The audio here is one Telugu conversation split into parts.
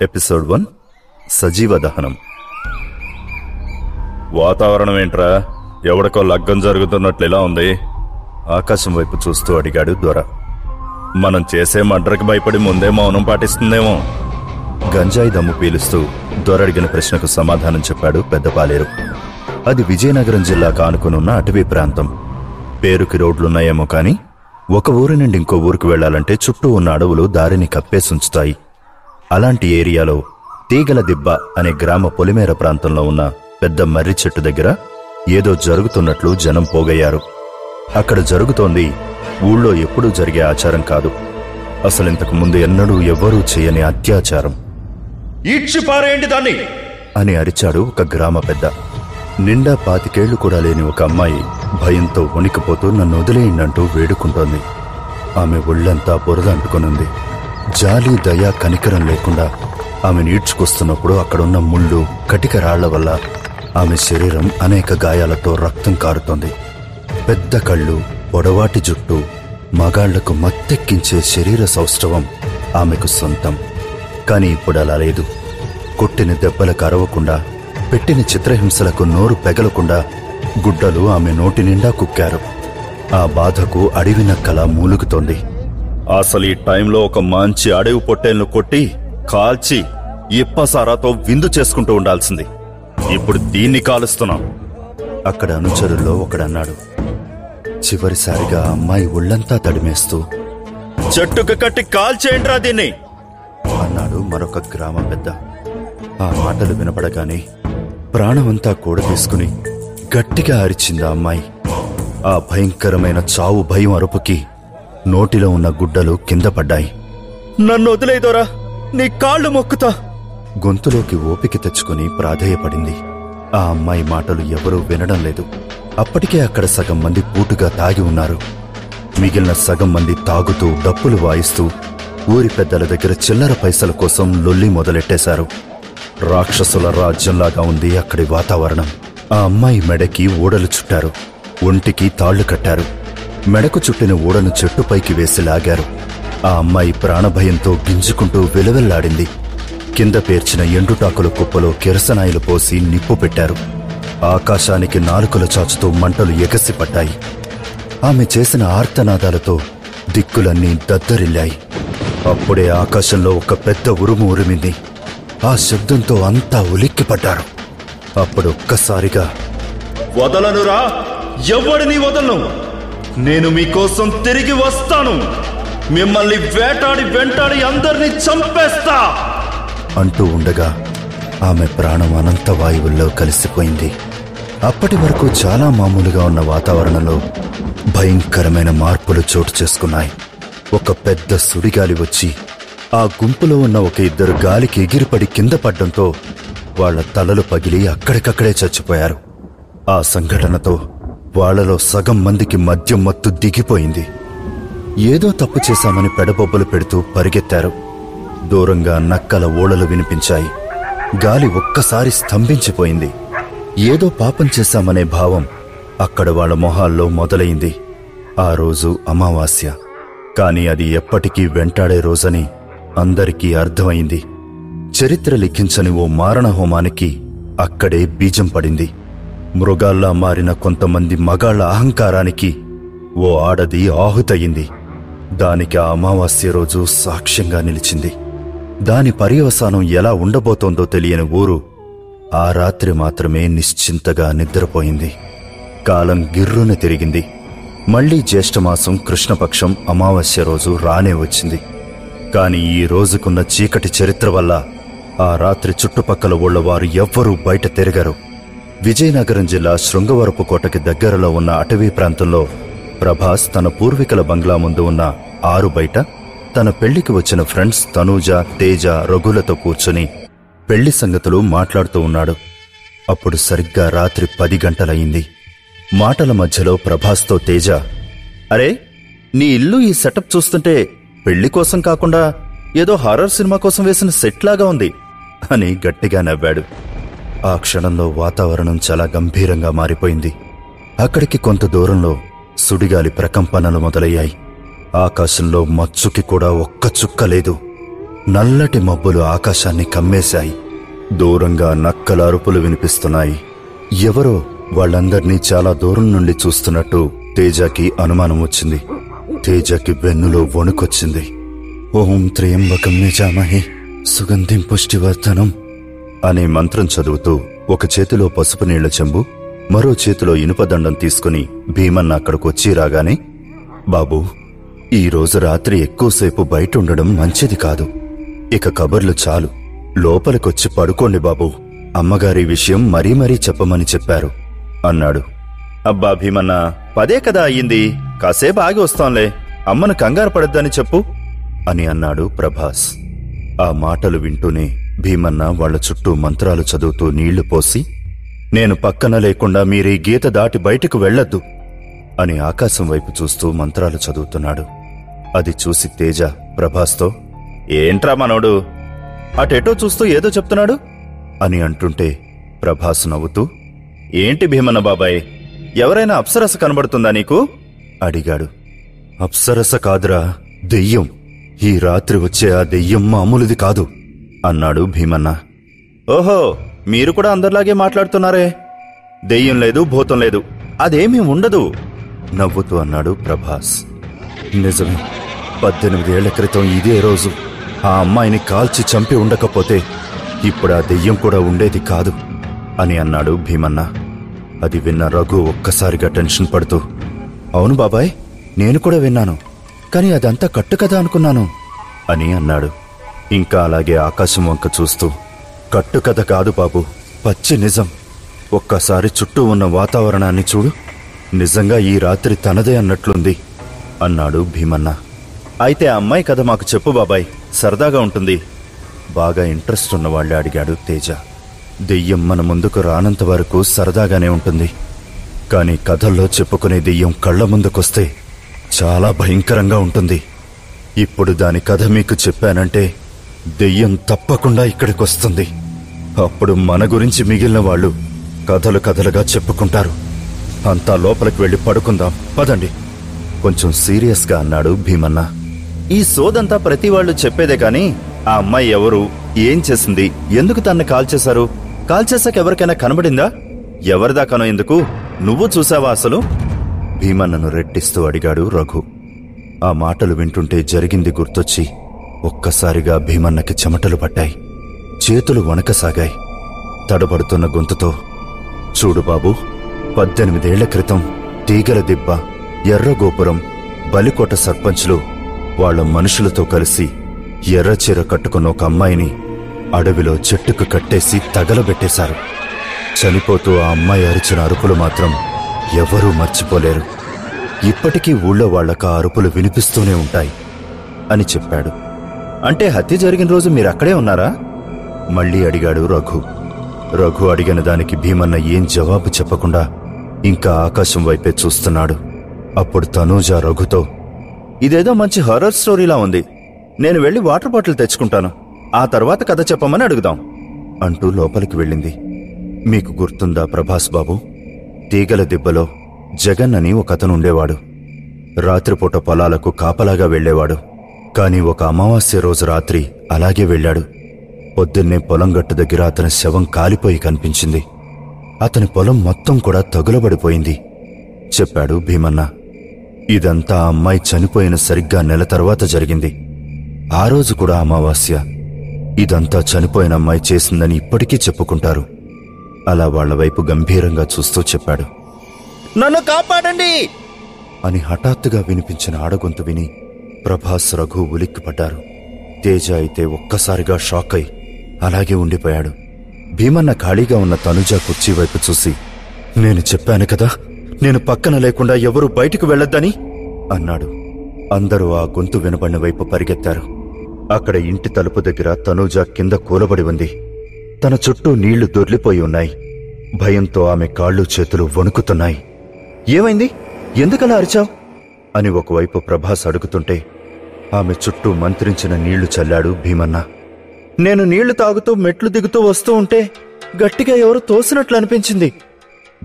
ఎపిసోడ్ వన్ సజీవ దహనం. వాతావరణం ఏంట్రా? ఎవడికో లగ్గం జరుగుతున్నట్లు ఎలా ఉంది. ఆకాశం వైపు చూస్తూ అడిగాడు దొర. మనం చేసే మడ్రకు భయపడి ముందే మౌనం పాటిస్తుందేమో? గంజాయి దమ్ము పీలుస్తూ దొర అడిగిన ప్రశ్నకు సమాధానం చెప్పాడు పెద్దపాలేరు అది విజయనగరం జిల్లాకు ఆనుకునున్న అటవీ ప్రాంతం. పేరుకి రోడ్లున్నాయేమో కాని ఒక ఊరి నుండి ఇంకో ఊరికి వెళ్ళాలంటే చుట్టూ ఉన్న అడవులు దారిని కప్పేసుంచుతాయి అలాంటి ఏరియాలో తీగల దిబ్బ అనే గ్రామ పొలిమేర ప్రాంతంలో ఉన్న పెద్ద మర్రి చెట్టు దగ్గర ఏదో జరుగుతున్నట్లు జనం పోగయ్యారు. అక్కడ జరుగుతోంది ఊళ్ళో ఎప్పుడూ జరిగే ఆచారం కాదు. అసలింతకు ముందు ఎన్నడూ ఎవ్వరూ చేయని అత్యాచారం. దాన్ని! అని అరిచాడు ఒక గ్రామ పెద్ద. నిండా పాతికేళ్ళు కూడా లేని ఒక అమ్మాయి భయంతో వణికిపోతూ నన్ను వదిలేయండంటూ వేడుకుంటోంది. ఆమె ఒళ్ళంతా బురద అంటుకొనుంది. జాలి దయ కనికరం లేకుండా ఆమె ఈడ్చుకొస్తున్నప్పుడు అక్కడున్న ముళ్ళు కటిక రాళ్ళ వల్ల ఆమె శరీరం అనేక గాయాలతో రక్తం కారుతోంది. పెద్ద కళ్ళు పొడవాటి జుట్టు మగాళ్ళకు మత్తెక్కించే శరీర సౌష్ఠవం ఆమెకు సొంతం. కాని ఇప్పుడు అలా లేదు. కొట్టిన దెబ్బలకు అరవకుండా పెట్టిన చిత్రహింసలకు నోరు పెగలకుండా గుడ్డలు ఆమె నోటి నిండా కుక్కారు. ఆ బాధకు అడవి నక్కలా మూలుగుతోంది. అసలు ఈ టైంలో ఒక మంచి అడవి పొట్టేలను కొట్టి కాల్చి ఇప్పసారాతో విందు చేసుకుంటూ ఉండాల్సింది. ఇప్పుడు దీన్ని కాలుస్తున్నాం. అక్కడ అనుచరుల్లో ఒకడన్నాడు. చివరిసారిగా అమ్మాయి ఒళ్ళంతా తడిమేస్తూ చెట్టుకు కట్టి కాల్చేయండిరా దీన్ని! అన్నాడు మరొక గ్రామ పెద్ద. ఆ మాటలు వినపడగానే ప్రాణమంతా కూడ తీసుకుని గట్టిగా అరిచింది ఆ అమ్మాయి. ఆ భయంకరమైన చావు భయం అరుపుకి నోటిలో ఉన్న గుడ్డలు కింద పడ్డాయి. నన్ను వదిలేదోరా నీ కాళ్ళు మొక్కుతా. గొంతులోకి ఓపిక తెచ్చుకుని ప్రాధేయపడింది. ఆ అమ్మాయి మాటలు ఎవరూ వినడం లేదు. అప్పటికే అక్కడ సగం మంది పూటుగా తాగి ఉన్నారు. మిగిలిన సగం మంది తాగుతూ డప్పులు వాయిస్తూ ఊరి పెద్దల దగ్గర చిల్లర పైసల కోసం లొల్లి మొదలెట్టేశారు. రాక్షసుల రాజ్యంలాగా ఉంది అక్కడి వాతావరణం. ఆ అమ్మాయి మెడకి ఊడలు చుట్టారు. ఒంటికి తాళ్ళు కట్టారు. మెడకు చుట్టిన ఊడను చెట్టుపైకి వేసి లాగారు. ఆ అమ్మాయి ప్రాణభయంతో గింజుకుంటూ విలవెల్లాడింది. కింద పేర్చిన ఎండుటాకుల కుప్పలో కిరసనాయిలు పోసి నిప్పు పెట్టారు. ఆకాశానికి నాలుకలు చాచుతూ మంటలు ఎగసిపడ్డాయి ఆమె చేసిన ఆర్తనాదాలతో దిక్కులన్నీ దద్దరిల్లాయి. అప్పుడే ఆకాశంలో ఒక పెద్ద ఉరుము ఉరిమింది. ఆ శబ్దంతో అంతా ఉలిక్కిపడ్డారు. అప్పుడొక్కసారిగా వదలనురా! ఎవడిని వదలను? నేను మీకోసం తిరిగి వస్తాను. మిమ్మల్ని వేటాడి వెంటాడి అందరినీ చంపేస్తా. అంటూ ఉండగా ఆమె ప్రాణం అనంత వాయువుల్లో కలిసిపోయింది. అప్పటి వరకు చాలా మామూలుగా ఉన్న వాతావరణంలో భయంకరమైన మార్పులు చోటు చేసుకున్నాయి. ఒక పెద్ద సుడిగాలి వచ్చి ఆ గుంపులో ఉన్న ఒక ఇద్దరు గాలికి ఎగిరిపడి కింద పడ్డంతో వాళ్ళ తలలు పగిలి అక్కడికక్కడే చచ్చిపోయారు. ఆ సంఘటనతో వాళ్ళలో సగం మందికి మద్యం మత్తు దిగిపోయింది. ఏదో తప్పు చేశామని పెడబొబ్బలు పెడుతూ పరిగెత్తారు. దూరంగా నక్కల ఓడలు వినిపించాయి. గాలి ఒక్కసారి స్తంభించిపోయింది. ఏదో పాపం చేశామనే భావం అక్కడ వాళ్ళ మొహాల్లో మొదలైంది. ఆ రోజు అమావాస్య. కాని అది ఎప్పటికీ వెంటాడే రోజని అందరికీ అర్థమైంది. చరిత్ర లిఖించని ఓ మారణ హోమానికి అక్కడే బీజం పడింది. మృగాల్లా మారిన కొంతమంది మగాళ్ళ అహంకారానికి ఓ ఆడది ఆహుతయింది. దానికి ఆ అమావాస్య రోజు సాక్ష్యంగా నిలిచింది. దాని పర్యవసానం ఎలా ఉండబోతోందో తెలియని ఊరు ఆ రాత్రి మాత్రమే నిశ్చింతగా నిద్రపోయింది. కాలం గిర్రున తిరిగింది. మళ్ళీ జ్యేష్ఠమాసం కృష్ణపక్షం అమావాస్య రోజు రానే వచ్చింది. కాని ఈ రోజుకున్న చీకటి చరిత్ర వల్ల ఆ రాత్రి చుట్టుపక్కల ఊళ్ళవారు ఎవ్వరూ బయట తిరగరు. విజయనగరం జిల్లా శృంగవరపు కోటకి దగ్గరలో ఉన్న అటవీ ప్రాంతంలో ప్రభాస్ తన పూర్వీకుల బంగ్లా ముందు ఉన్న ఆరు బయట తన పెళ్ళికి వచ్చిన ఫ్రెండ్స్ తనూజ తేజ రఘులతో కూర్చుని పెళ్ళి సంగతులు మాట్లాడుతూ ఉన్నాడు. అప్పుడు సరిగ్గా రాత్రి పది గంటలయింది మాటల మధ్యలో ప్రభాస్తో తేజ అరే నీ ఇల్లు ఈ సెటప్ చూస్తుంటే పెళ్ళి కోసం కాకుండా ఏదో హారర్ సినిమా కోసం వేసిన సెట్ లాగా ఉంది అని గట్టిగా నవ్వాడు. ఆ క్షణంలో వాతావరణం చాలా గంభీరంగా మారిపోయింది. అక్కడికి కొంత దూరంలో సుడిగాలి ప్రకంపనలు మొదలయ్యాయి. ఆకాశంలో మచ్చుకి కూడా ఒక్క చుక్క లేదు. నల్లటి మబ్బులు ఆకాశాన్ని కమ్మేశాయి. దూరంగా నక్కల అరుపులు వినిపిస్తున్నాయి. ఎవరో వాళ్ళందర్నీ చాలా దూరం నుండి చూస్తున్నట్టు తేజకి అనుమానం వచ్చింది. తేజకి వెన్నులో వణుకొచ్చింది. ఓం త్రయంబకం నిజామహి. సుగంధిం పుష్టివర్ధనం. అనే మంత్రం చదువుతూ ఒక చేతిలో పసుపు నీళ్ళ చెంబు మరో చేతిలో ఇనుపదండం తీసుకుని భీమన్న అక్కడికొచ్చి రాగానే బాబూ ఈ రోజు రాత్రి ఎక్కువసేపు బయట ఉండడం మంచిది కాదు. ఇక కబర్లు చాలు. లోపలికొచ్చి పడుకోండి బాబూ. అమ్మగారి విషయం మరీ మరీ చెప్పమని చెప్పారు అన్నాడు. అబ్బా భీమన్న పదే కదా అయ్యింది. కాసేపు ఆగి వస్తాంలే. అమ్మను కంగారు పడద్దని చెప్పు అని అన్నాడు ప్రభాస్. ఆ మాటలు వింటూనే భీమన్న వాళ్ళ చుట్టూ మంత్రాలు చదువుతూ నీళ్ళు పోసి నేను పక్కన లేకుండా మీరీ గీత దాటి బయటకు వెళ్ళొద్దు అని ఆకాశం వైపు చూస్తూ మంత్రాలు చదువుతున్నాడు. అది చూసి తేజ ప్రభాస్తో ఏంట్రా మనోడు అటెటో చూస్తూ ఏదో చెప్తున్నాడు? అని అంటుంటే ప్రభాస్ నవ్వుతూ ఏంటి భీమన్న బాబాయ్ ఎవరైనా అప్సరస కనబడుతుందా నీకు? అడిగాడు. అప్సరస కాదురా దెయ్యం. ఈ రాత్రి వచ్చే ఆ దెయ్యం మామూలుది కాదు. అన్నాడు భీమన్న. ఓహో మీరు కూడా అందరిలాగే మాట్లాడుతున్నారే? దెయ్యం లేదు భూతం లేదు. అదేమీ ఉండదు నవ్వుతూ అన్నాడు ప్రభాస్. నిజమే పద్దెనిమిదేళ్ళ క్రితం ఇదే రోజు ఆ అమ్మాయిని కాల్చి చంపి ఉండకపోతే ఇప్పుడు ఆ దెయ్యం కూడా ఉండేది కాదు అని అన్నాడు భీమన్న. అది విన్న రఘు ఒక్కసారిగా టెన్షన్ పడుతూ అవును బాబాయ్ నేను కూడా విన్నాను కానీ అదంతా కట్టు కదా అనుకున్నాను అని అన్నాడు. ఇంకా అలాగే ఆకాశం వంక చూస్తూ కట్టుకథ కాదు బాబు పచ్చి నిజం. ఒక్కసారి చుట్టూ ఉన్న వాతావరణాన్ని చూడు. నిజంగా ఈ రాత్రి తనదే అన్నట్లుంది అన్నాడు భీమన్న. అయితే ఆ అమ్మాయి కథ మాకు చెప్పు బాబాయ్ సరదాగా ఉంటుంది. బాగా ఇంట్రెస్ట్ ఉన్నవాళ్ళే అడిగాడు తేజ. దెయ్యం మన ముందుకు రానంత వరకు సరదాగానే ఉంటుంది. కానీ కథల్లో చెప్పుకునే దెయ్యం కళ్ళ ముందుకొస్తే చాలా భయంకరంగా ఉంటుంది. ఇప్పుడు దాని కథ మీకు చెప్పానంటే దెయ్యం తప్పకుండా ఇక్కడికొస్తుంది. అప్పుడు మన గురించి మిగిలిన వాళ్ళు కథలు కథలుగా చెప్పుకుంటారు. అంతా లోపలికి వెళ్ళి పడుకుందాం. పదండి. కొంచెం సీరియస్గా అన్నాడు భీమన్న. ఈ సోదంతా ప్రతి వాళ్ళు చెప్పేదే కాని ఆ అమ్మాయి ఎవరు ఏం చేసింది ఎందుకు తన్ను కాల్ చేశారు? కాల్ చేశాక ఎవరికైనా కనబడిందా? ఎవరిదాకానో ఎందుకు? నువ్వు చూసావా అసలు? భీమన్నను రెట్టిస్తూ అడిగాడు రఘు. ఆ మాటలు వింటుంటే జరిగింది గుర్తొచ్చి ఒక్కసారిగా భీమన్నకి చెమటలు పట్టాయి. చేతులు వణకసాగాయి. తడబడుతున్న గొంతుతో చూడు బాబు పద్దెనిమిదేళ్ళ క్రితం తీగల దిబ్బ ఎర్రగోపురం బలికోట సర్పంచ్లు వాళ్ళ మనుషులతో కలిసి ఎర్రచీర కట్టుకున్న ఒక అమ్మాయిని అడవిలో చెట్టుకు కట్టేసి తగలబెట్టేశారు. చనిపోతూ ఆ అమ్మాయి అరిచిన అరుపులు మాత్రం ఎవరూ మర్చిపోలేరు. ఇప్పటికీ ఊళ్ళో వాళ్ళకు ఆ అరుపులు వినిపిస్తూనే ఉంటాయి అని చెప్పాడు. అంటే హత్య జరిగిన రోజు మీరు అక్కడే ఉన్నారా? మళ్ళీ అడిగాడు రఘు. రఘు అడిగిన దానికి భీమన్న ఏం జవాబు చెప్పకుండా ఇంకా ఆకాశం వైపే చూస్తున్నాడు. అప్పుడు తనూజ రఘుతో ఇదేదో మంచి హర్రర్ స్టోరీలా ఉంది. నేను వెళ్ళి వాటర్ బాటిల్ తెచ్చుకుంటాను. ఆ తర్వాత కథ చెప్పమని అడుగుదాం. అంటూ లోపలికి వెళ్ళింది. మీకు గుర్తుందా ప్రభాస్ బాబు? తీగల దిబ్బలో జగన్ అని ఒక అతను ఉండేవాడు. రాత్రిపూట పొలాలకు కాపలాగా వెళ్ళేవాడు. కాని ఒక అమావాస్య రోజు రాత్రి అలాగే వెళ్ళాడు. పొద్దున్నే పొలం గట్టు దగ్గర అతని శవం కాలిపోయి కనిపించింది. అతని పొలం మొత్తం కూడా తగులబడిపోయింది. చెప్పాడు భీమన్న ఇదంతా అమ్మాయి చనిపోయిన సరిగ్గా నెల తర్వాత జరిగింది. ఆ రోజు కూడా అమావాస్య. ఇదంతా చనిపోయిన అమ్మాయి చేసిందని ఇప్పటికీ చెప్పుకుంటారు. అలా వాళ్ళ వైపు గంభీరంగా చూస్తూ చెప్పాడు. నన్ను కాపాడండి! అని హఠాత్తుగా వినిపించిన ఆడగొంతు విని ప్రభాస్ రఘు ఉలిక్కిపడ్డారు. తేజ అయితే ఒక్కసారిగా షాక్ అయి అలాగే ఉండిపోయాడు. భీమన్న ఖాళీగా ఉన్న తనుజ కుర్చీ వైపు చూసి నేను చెప్పాను కదా నేను పక్కన లేకుండా ఎవరూ బయటికి వెళ్ళొద్దని? అన్నాడు. అందరూ ఆ గొంతు వినబడిన వైపు పరిగెత్తారు. అక్కడ ఇంటి తలుపు దగ్గర తనూజ కింద కూలబడి ఉంది. తన చుట్టూ నీళ్ళు దొర్లిపోయి ఉన్నాయి. భయంతో ఆమె కాళ్ళు చేతులు వణుకుతున్నాయి. ఏమైంది? ఎందుకలా అరిచావు? అని ఒకవైపు ప్రభాస్ అడుగుతుంటే ఆమె చుట్టూ మంత్రించిన నీళ్ళు చల్లాడు భీమన్న. నేను నీళ్ళు తాగుతూ మెట్లు దిగుతూ వస్తూ ఉంటే గట్టిగా ఎవరు తోసినట్లు అనిపించింది.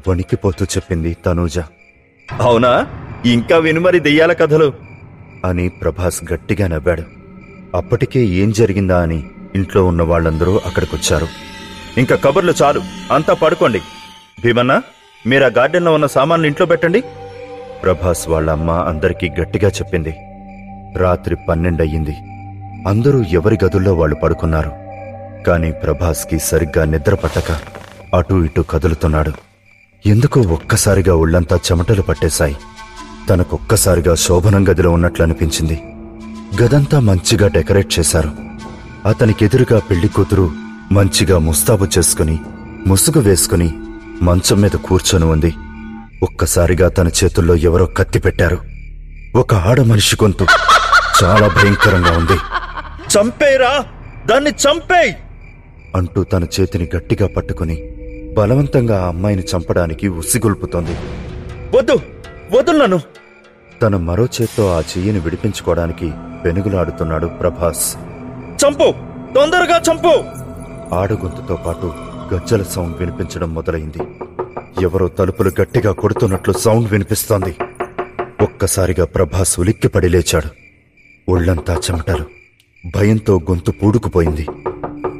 వణికిపోతూ చెప్పింది తనూజ. అవునా? ఇంకా వినుమరి దెయ్యాల కథలు? అని ప్రభాస్ గట్టిగా నవ్వాడు. అప్పటికే ఏం జరిగిందా అని ఇంట్లో ఉన్న వాళ్ళందరూ అక్కడికొచ్చారు. ఇంకా కబుర్లు చాలు. అంతా పడుకోండి. భీమన్న మీరు ఆ గార్డెన్లో ఉన్న సామాన్లు ఇంట్లో పెట్టండి. ప్రభాస్ వాళ్ళ అమ్మ అందరికీ గట్టిగా చెప్పింది. రాత్రి పన్నెండయ్యింది. అందరూ ఎవరి గదుల్లో వాళ్ళు పడుకున్నారు. కాని ప్రభాస్కి సరిగ్గా నిద్ర పట్టక అటూ ఇటూ కదులుతున్నాడు. ఎందుకో ఒక్కసారిగా ఒళ్ళంతా చెమటలు పట్టేశాయి. తనకొక్కసారిగా శోభనం గదిలో ఉన్నట్లు అనిపించింది గదంతా మంచిగా డెకరేట్ చేశారు. అతనికెదురుగా పెళ్ళి కూతురు మంచిగా ముస్తాబు చేసుకుని ముసుగు వేసుకుని మంచం మీద కూర్చొని ఉంది. ఒక్కసారిగా తన చేతుల్లో ఎవరో కత్తి పెట్టారు. ఒక ఆడ మనిషి గొంతు చాలా భయంకరంగా ఉంది. చంపేరా? దాన్ని చంపేయ్! అంటూ తన చేతిని గట్టిగా పట్టుకుని బలవంతంగా ఆ అమ్మాయిని చంపడానికి ఉసిగొల్పుతోంది. వద్దు! వదులను తన మరో చేత్తో ఆ చెయ్యిని విడిపించుకోవడానికి పెనుగులాడుతున్నాడు ప్రభాస్. చంపు! తొందరగా చంపు! ఆడగొంతుతో పాటు గజ్జల సౌండ్ వినిపించడం మొదలైంది. ఎవరో తలుపులు గట్టిగా కొడుతున్నట్లు సౌండ్ వినిపిస్తోంది. ఒక్కసారిగా ప్రభాస్ ఉలిక్కిపడి లేచాడు. ఒళ్ళంతా చెమటలు. భయంతో గొంతు పూడుకుపోయింది.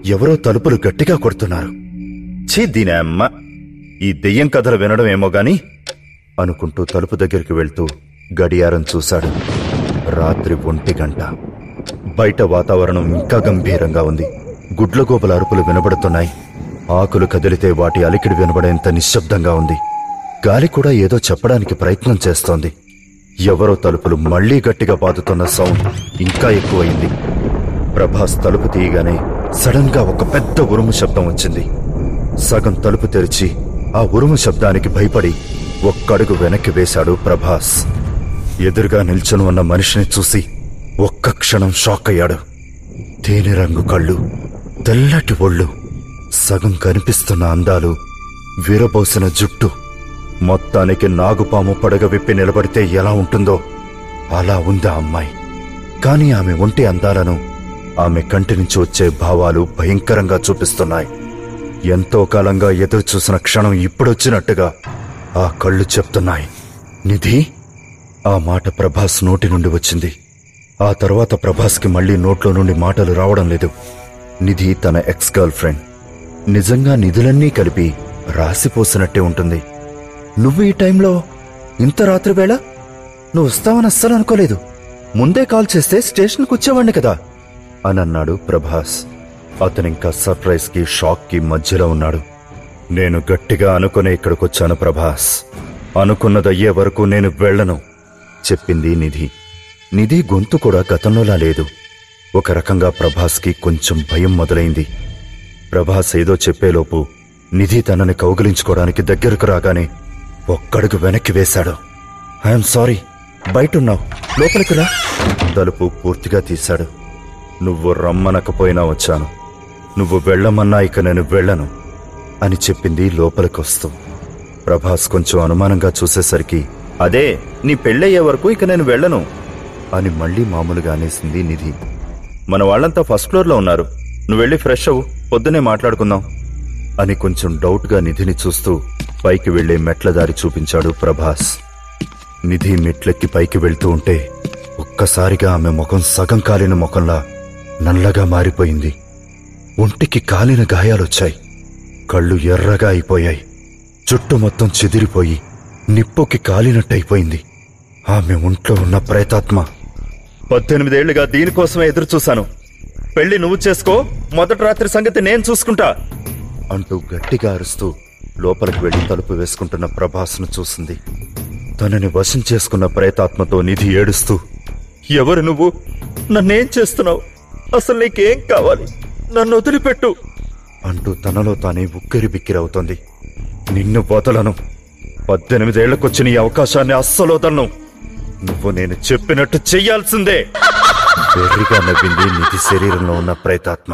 ఎవరో తలుపులు గట్టిగా కొడుతున్నారు. ఛీ దీని అమ్మ ఈ దెయ్యం కథలు వినడం ఏమో గాని అనుకుంటూ తలుపు దగ్గరికి వెళ్తూ గడియారం చూశాడు. రాత్రి ఒంటి గంట. బయట వాతావరణం ఇంకా గంభీరంగా ఉంది. గుడ్లగోపల అరుపులు వినబడుతున్నాయి. ఆకులు కదిలితే వాటి అలికిడి వినబడేంత నిశ్శబ్దంగా ఉంది. గాలి కూడా ఏదో చెప్పడానికి ప్రయత్నం చేస్తోంది. ఎవరో తలుపులు మళ్ళీ గట్టిగా బాదుతున్న సౌండ్ ఇంకా ఎక్కువయింది ప్రభాస్ తలుపు తీయగానే సడన్గా ఒక పెద్ద ఉరుము శబ్దం వచ్చింది. సగం తలుపు తెరిచి ఆ ఉరుము శబ్దానికి భయపడి ఒక్కడుగు వెనక్కి వేశాడు ప్రభాస్. ఎదురుగా నిల్చొని ఉన్న మనిషిని చూసి ఒక్క క్షణం షాక్ అయ్యాడు. తేనె రంగు కళ్ళు తెల్లటి ఒళ్ళు సగం కనిపిస్తున్న అందాలు వీరబోసిన జుట్టు. మొత్తానికి నాగుపాము పడగ విప్పి నిలబడితే ఎలా ఉంటుందో అలా ఉంది ఆ అమ్మాయి. కాని ఆమె ఒంటి అందాలను ఆమె కంటి నుంచి వచ్చే భావాలు భయంకరంగా చూపిస్తున్నాయి. ఎంతో కాలంగా ఎదురు చూసిన క్షణం ఇప్పుడొచ్చినట్టుగా ఆ కళ్ళు చెప్తున్నాయి. నిధి ఆ మాట ప్రభాస్ నోటి నుండి వచ్చింది. ఆ తర్వాత ప్రభాస్కి మళ్ళీ నోట్లో నుండి మాటలు రావడం లేదు. నిధి తన ఎక్స్ గర్ల్ ఫ్రెండ్. నిజంగా నిధులన్నీ కలిపి రాసిపోసినట్టే ఉంటుంది. నువ్వు ఈ టైంలో ఇంత రాత్రి వేళ? నువ్వు వస్తావని అస్సలు అనుకోలేదు. ముందే కాల్ చేస్తే స్టేషన్కి వచ్చేవాణ్ణి కదా? అని అన్నాడు ప్రభాస్. అతనింకా సర్ప్రైజ్కి షాక్కి మధ్యలో ఉన్నాడు. నేను గట్టిగా అనుకునే ఇక్కడికొచ్చాను ప్రభాస్. అనుకున్నదయ్యే వరకు నేను వెళ్ళను చెప్పింది నిధి. నిధి గొంతు కూడా గతంలోలా లేదు. ఒక రకంగా ప్రభాస్కి కొంచెం భయం మొదలైంది. ప్రభాస్ ఏదో చెప్పేలోపు నిధి తనని కౌగిలించుకోవడానికి దగ్గరకు రాగానే ఒక్కడుగు వెనక్కి వేశాడు. ఐఎమ్ సారీ బయటున్నావు. లోపలికి రా. తలుపు పూర్తిగా తీశాడు. నువ్వు రమ్మనకపోయినా వచ్చాను. నువ్వు వెళ్ళమన్నా ఇక నేను వెళ్ళను అని చెప్పింది లోపలికొస్తూ. ప్రభాస్ కొంచెం అనుమానంగా చూసేసరికి అదే నీ పెళ్ళయ్యే వరకు ఇక నేను వెళ్ళను అని మళ్ళీ మామూలుగా అనేసింది నిధి. మన వాళ్ళంతా ఫస్ట్ ఫ్లోర్లో ఉన్నారు. నువ్వు వెళ్ళి ఫ్రెష్ అవ్వు. పొద్దునే మాట్లాడుకుందాం. అని కొంచెం డౌట్గా నిధిని చూస్తూ పైకి వెళ్ళే మెట్ల దారి చూపించాడు ప్రభాస్. నిధి మెట్లెక్కి పైకి వెళ్తూ ఉంటే ఒక్కసారిగా ఆమె ముఖం సగం కాలిన ముఖంలా నల్లగా మారిపోయింది. ఒంటికి కాలిన గాయాలొచ్చాయి. కళ్ళు ఎర్రగా అయిపోయాయి. చుట్టూ మొత్తం చెదిరిపోయి నిప్పుకి కాలినట్టయిపోయింది. ఆమె ఒంట్లో ఉన్న ప్రేతాత్మ. పద్దెనిమిదేళ్ళుగా దీనికోసమే ఎదురుచూశాను. పెళ్ళి నువ్వు చేసుకో మొదటి రాత్రి సంగతి నేను చూసుకుంటా. అంటూ గట్టిగా అరుస్తూ లోపలికి వెళ్ళి తలుపు వేసుకుంటున్న ప్రభాస్ను చూసింది. తనని వశం చేసుకున్న ప్రేతాత్మతో నిధి ఏడుస్తూ ఎవరు నువ్వు? నన్నేం చేస్తున్నావు? అసలు నీకేం కావాలి? నన్ను వదిలిపెట్టు. అంటూ తనలో తానే ఉక్కిరి బిక్కిరవుతోంది నిన్ను వదలను. పద్దెనిమిదేళ్ళకొచ్చిన ఈ అవకాశాన్ని అస్సలు వదలను. నువ్వు నేను చెప్పినట్టు చెయ్యాల్సిందే వెర్రిగా నవ్వింది నిధి శరీరంలో ఉన్న ప్రేతాత్మ.